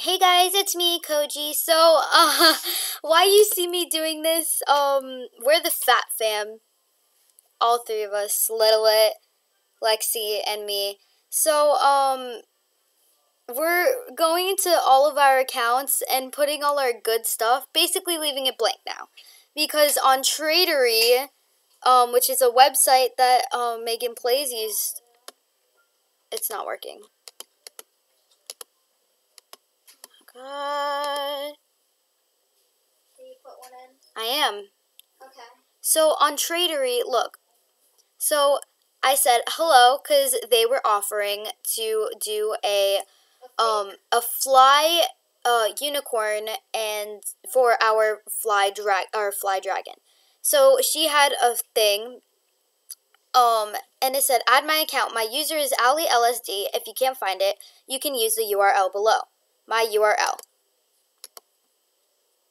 Hey guys, it's me, Koji. So, uh, why you see me doing this? Um, we're the Fat Fam. All three of us, Littlet, Lexi, and me. So, um, we're going into all of our accounts and putting all our good stuff, basically leaving it blank now. Because on Traderie, um, which is a website that um, Megan Plays used, it's not working. Can you put one in? I am. Okay. So on Traderie, look. So I said hello because they were offering to do a um a fly uh unicorn and for our fly drag our fly dragon. So she had a thing um and it said add my account. My user is Ali LSD. If you can't find it, you can use the URL below. My URL.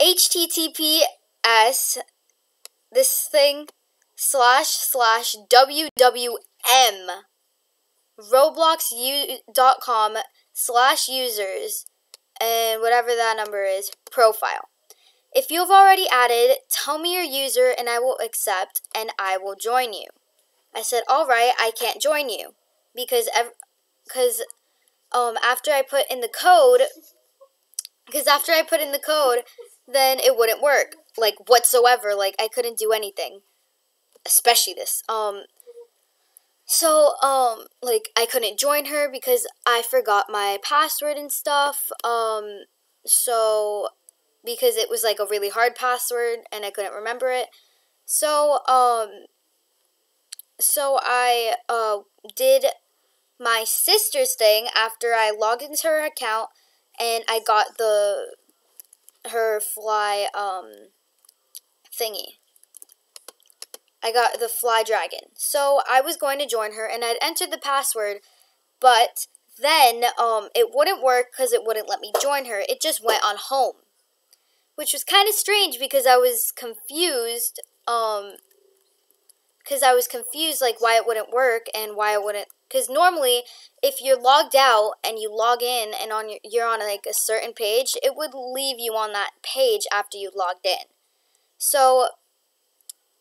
HTTPS this thing slash slash WWM roblox.com slash users and whatever that number is profile. If you have already added, tell me your user and I will accept and I will join you. I said, "All right, I can't join you because because um after I put in the code because after I put in the code, then it wouldn't work like whatsoever. Like I couldn't do anything, especially this. Um, so um, like I couldn't join her because I forgot my password and stuff. Um, so because it was like a really hard password and I couldn't remember it. So um, so I uh did my sister's thing after I logged into her account and I got the her fly um thingy. I got the fly dragon. So I was going to join her and I'd entered the password, but then um it wouldn't work cuz it wouldn't let me join her. It just went on home. Which was kind of strange because I was confused um cuz I was confused like why it wouldn't work and why it wouldn't because normally if you're logged out and you log in and on your, you're on like a certain page it would leave you on that page after you logged in. So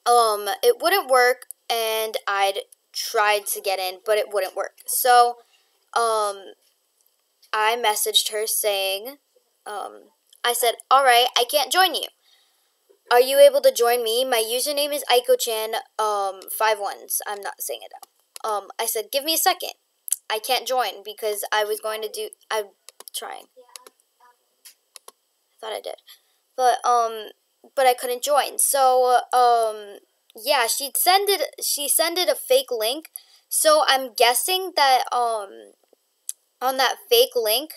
um it wouldn't work and i'd tried to get in but it wouldn't work. So um i messaged her saying um i said all right i can't join you. Are you able to join me? My username is aiko-chan um five ones. I'm not saying it out um, I said, give me a second. I can't join because I was going to do, I'm trying. I thought I did. But, um, but I couldn't join. So, um, yeah, she sent it, she sent it a fake link. So I'm guessing that, um, on that fake link,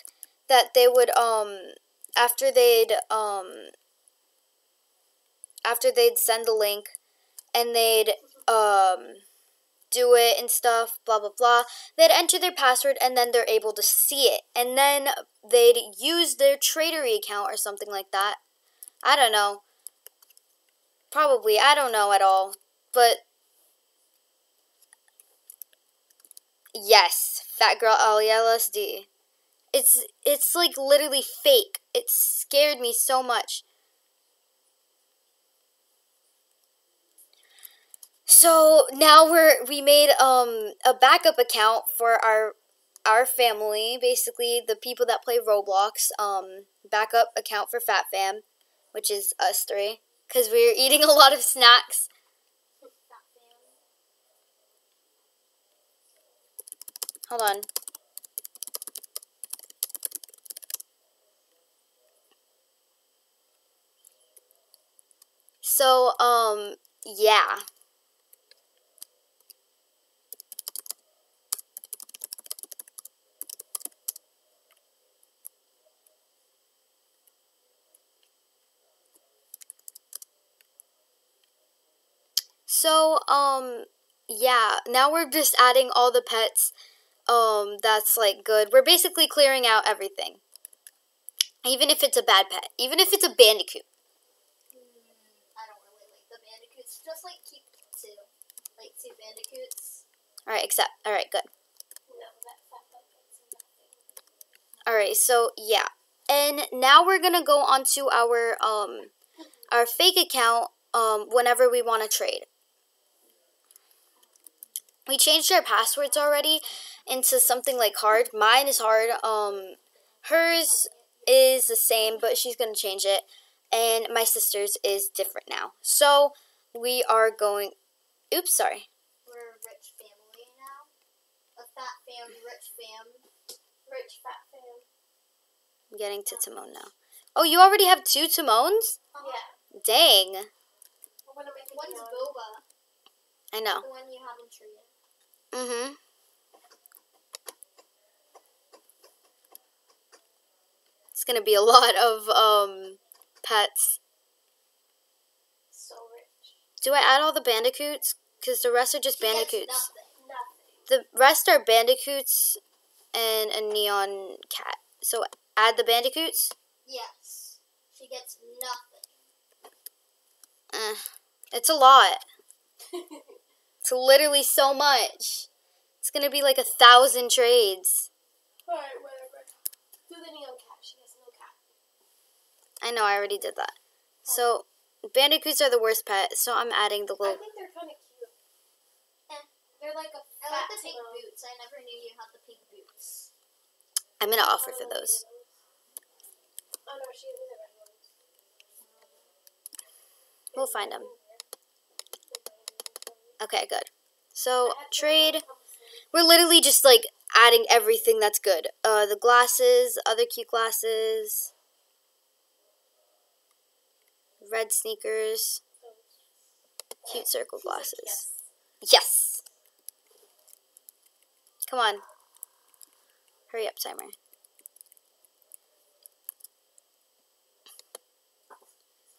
that they would, um, after they'd, um, after they'd send the link and they'd, um, do it and stuff, blah, blah, blah. They'd enter their password and then they're able to see it. And then they'd use their Traderie account or something like that. I don't know. Probably. I don't know at all. But yes, Fat Girl Ali LSD. It's it's like literally fake. It scared me so much. So now we're we made um a backup account for our our family, basically the people that play Roblox. Um, backup account for Fat Fam, which is us three, because we're eating a lot of snacks. Hold on. So, um, yeah. So, um, yeah, now we're just adding all the pets, um, that's, like, good. We're basically clearing out everything. Even if it's a bad pet. Even if it's a bandicoot. Mm, I don't really like the bandicoots. Just, like, keep two. Like, two bandicoots. Alright, accept. Alright, good. Alright, so, yeah. And now we're gonna go onto our um our fake account um whenever we want to trade. We changed our passwords already into something like hard. Mine is hard. Um hers is the same, but she's gonna change it. And my sister's is different now. So we are going oops, sorry. We're a rich family now. A fat fam, rich fam. Rich fat fam. I'm getting to Timon now. Oh, you already have two Timons? Uh-huh. Yeah. Dang. What am I thinking One's boba, I know. the one you haven't treated. Mm-hmm. It's gonna be a lot of um pets. So rich. Do I add all the bandicoots? Because the rest are just She bandicoots. nothing. Nothing. The rest are bandicoots and a neon cat. So add the bandicoots. Yes. She gets nothing. Eh, it's a lot. It's literally so much. It's gonna be like a thousand trades. Alright, whatever. Do the neon cat. She has no cat. I know, I already did that. So bandicoots are the worst pet. So I'm adding the little. I think they're kind of cute. Eh. They're like a I fat like the pink Timon. boots. I never knew you had the pink boots. I'm gonna offer for don't those. Oh no, she has the red ones. We'll find them. Okay, good. So trade. We're literally just like adding everything that's good. Uh, the glasses, other cute glasses, red sneakers, cute circle glasses. Yes. Come on. Hurry up, timer.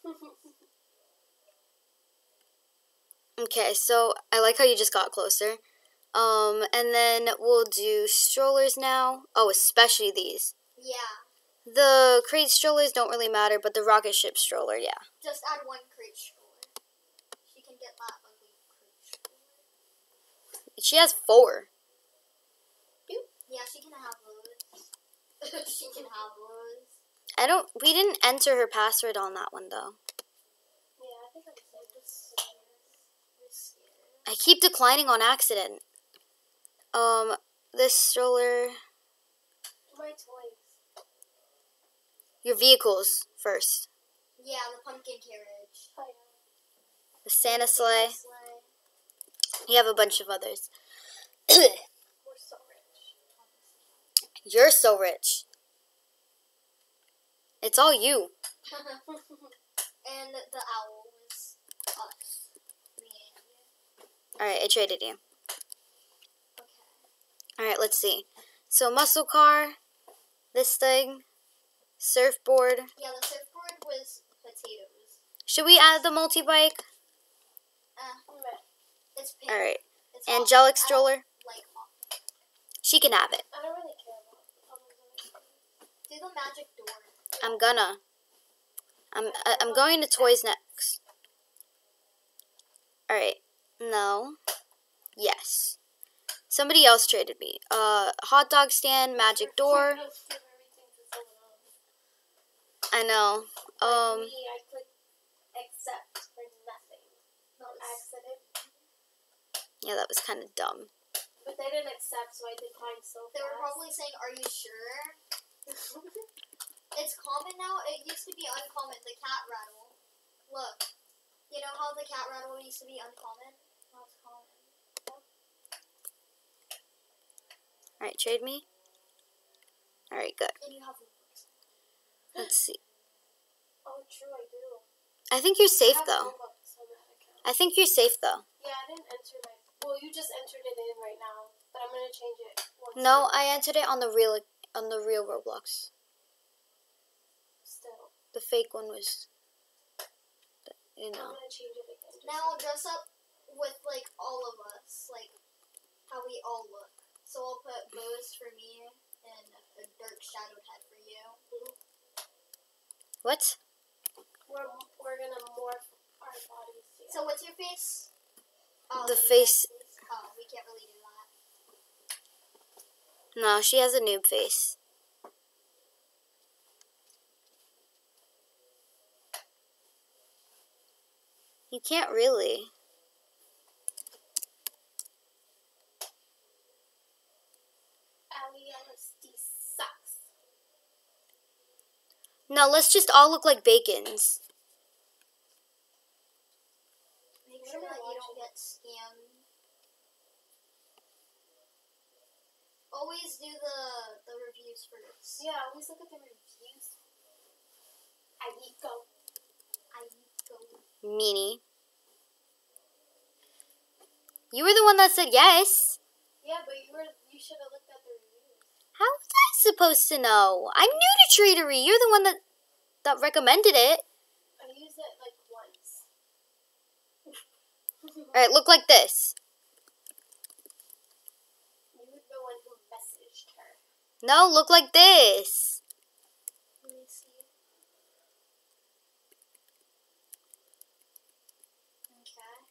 Okay, so I like how you just got closer. Um, and then we'll do strollers now. Oh, especially these. Yeah. The crate strollers don't really matter, but the rocket ship stroller, yeah. Just add one crate stroller. She can get that ugly crate stroller. She has four. Yeah, she can have those. she can have those. I don't. We didn't enter her password on that one though. Yeah, I think I'm safe. Just We're scared. I keep declining on accident. Um, this stroller. my toys. Your vehicles first. Yeah, the pumpkin carriage. Oh yeah. The Santa sleigh. Sleigh. You have a bunch of others. We're so rich. You're so rich. It's all you. and the owl was us. Me and you. All right, I traded you. All right, let's see. So muscle car, this thing, surfboard. Yeah, the surfboard was potatoes. Should we add the multi bike? Uh, Meh. it's pink. All right, angelic stroller. Like. She can have it. I don't really care. Do the magic door. I'm gonna. I'm I'm going to toys next. All right. No. Yes. Somebody else traded me. Uh, hot dog stand, magic door. Just give everything to someone else. I know. Um. me, I clicked accept for nothing. On accident. Yeah, that was kind of dumb. But they didn't accept, so I declined so They were probably saying, "Are you sure?" it's common now. It used to be uncommon. The cat rattle. Look, you know how the cat rattle used to be uncommon. Now it's common. All right, trade me. All right, good. And you have Robux. Let's see. Oh, true, I do. I think you're safe though. Robux on that account. I think you're safe though. Yeah, I didn't enter my. Well, you just entered it in right now, but I'm gonna change it. Once No, I I entered it on the real on the real Roblox. still. The fake one was, you I'm know. gonna change it again. Now in case. dress up with like all of us, like how we all look. So I'll put Bose for me and a Dark Shadowed Head for you. What? We're, we're gonna morph our bodies. Yeah. So what's your face? The um, face. Oh, we can't really do that. No, she has a noob face. You can't really. No, let's just all look like bacons. Make sure that you don't get scammed. Always do the the reviews first. Yeah, always look at the reviews. I eat go. I go. Meanie. You were the one that said yes. Yeah, but you were you should have looked at the reviews. How was I supposed to know? I'm new to Traderie. You're the one that that recommended it. I used it like once. All right, look like this. You were the one who messaged her. No, look like this. Let me see. Okay.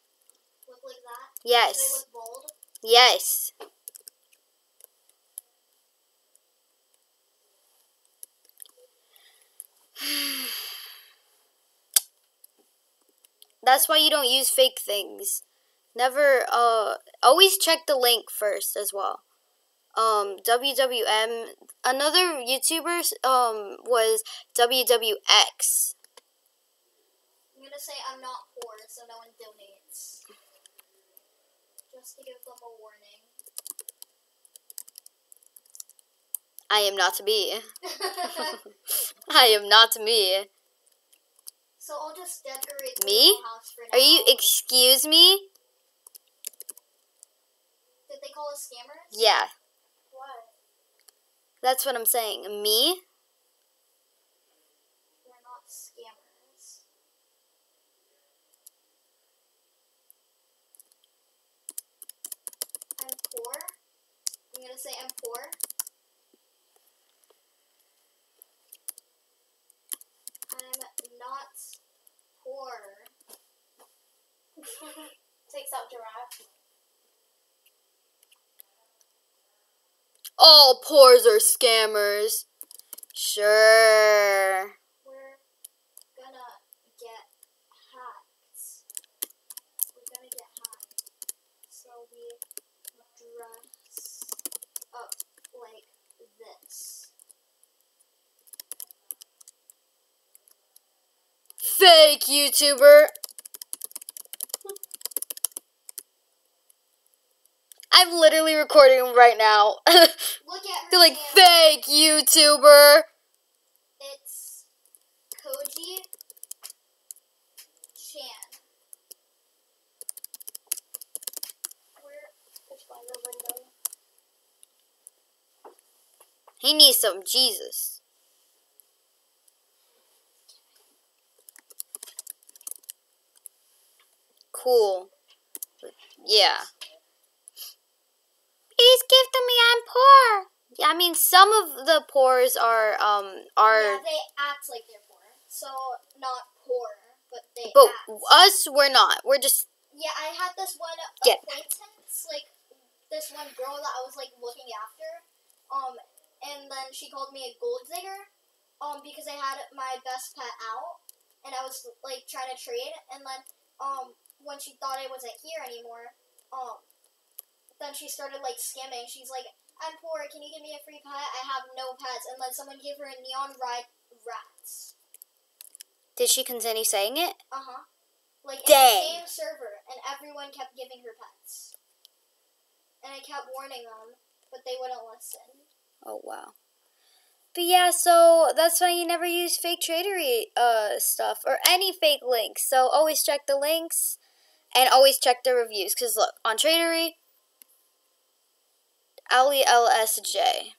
Look like that. Yes. Yes. That's why you don't use fake things. Never uh always check the link first as well. Um WWM another YouTuber um was WWX. I'm gonna say I'm not poor, so no one donates. Just to give them a warning. I am not to be. I am not me. so I'll just decorate the Me? little house for now. Are you excuse me? Did they call us scammers? Yeah. What? That's what I'm saying. Me? We're not scammers. I'm poor. I'm gonna say I'm poor. I'm not poor. Takes out giraffe. All pores are scammers. Sure. We're gonna get hacked. We're gonna get hacked. So we dress up like this. Fake YouTuber. I'm literally recording right now. Look at her. They're like, fake YouTuber. It's Koji Chan. We're Push by the window. He needs some Jesus. Cool. Yeah. Please give to me, I'm poor. Yeah, I mean some of the poors are um are yeah, they act like they're poor. So not poor, but they but act. us we're not. We're just Yeah, I had this one Get. acquaintance, like this one girl that I was like looking after. Um, and then she called me a gold digger. Um, because I had my best pet out, and I was like trying to trade, and then um, when she thought I wasn't here anymore, um, then she started like scamming. She's like, "I'm poor. Can you give me a free pet? I have no pets." And then someone gave her a neon ride rats. did she continue saying it? Uh huh. Like in Dang. the same server, and everyone kept giving her pets. And I kept warning them, but they wouldn't listen. Oh wow. But yeah, so that's why you never use fake Traderie uh stuff or any fake links. So always check the links and always check the reviews. Cause look on Traderie, Ali LSJ.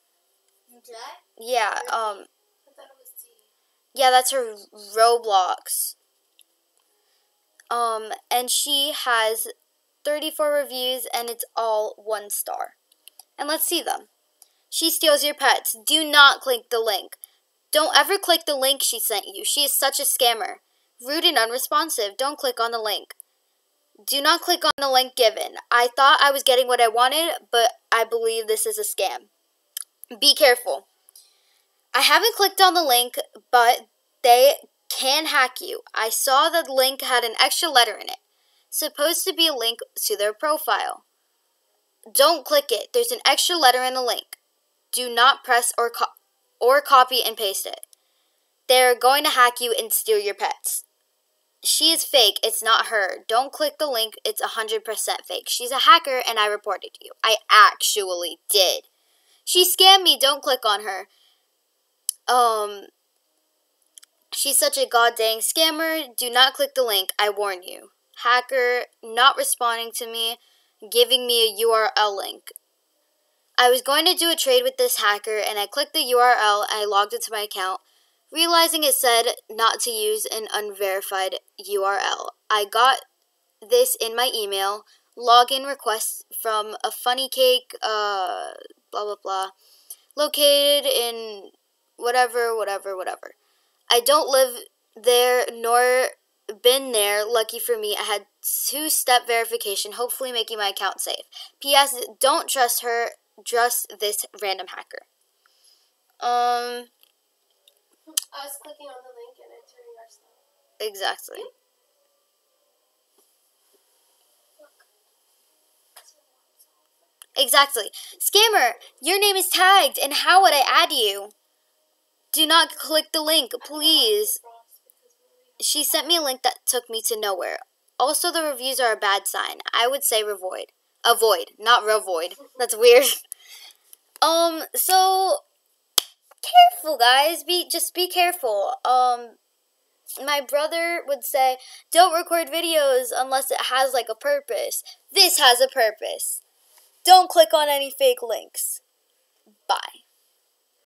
Yeah, um, I thought it was T. yeah, that's her Roblox. Um, and she has 34 reviews and it's all one star. And let's see them. She steals your pets. Do not click the link. Don't ever click the link she sent you. She is such a scammer. Rude and unresponsive. Don't click on the link. Do not click on the link given. I thought I was getting what I wanted, but I believe this is a scam. Be careful. I haven't clicked on the link, but they can hack you. I saw that the link had an extra letter in it. Supposed to be a link to their profile. Don't click it. There's an extra letter in the link. Do not press or co- or copy and paste it. They're going to hack you and steal your pets. She is fake. It's not her. Don't click the link. It's 100% fake. She's a hacker and I reported you. I actually did. She scammed me. Don't click on her. Um She's such a goddamn scammer. Do not click the link. I warn you. Hacker not responding to me, giving me a URL link. I was going to do a trade with this hacker and I clicked the URL I logged into my account, realizing it said not to use an unverified URL. I got this in my email, login request from a funny cake, uh, blah blah blah, located in whatever, whatever, whatever. I don't live there nor been there. Lucky for me, I had two step verification, hopefully making my account safe. P.S. Don't trust her, trust this random hacker. Um, Was clicking on the link and entering our stuff. exactly. Exactly. Scammer, your name is tagged, and how would I add you? Do not click the link, please. She sent me a link that took me to nowhere. Also, the reviews are a bad sign. I would say avoid. Avoid, not revoid. That's weird. Um, so careful, guys. Be just be careful. Um, my brother would say, "Don't record videos unless it has like a purpose." This has a purpose. Don't click on any fake links. Bye.